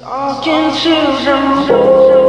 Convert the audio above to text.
Talking to the moon.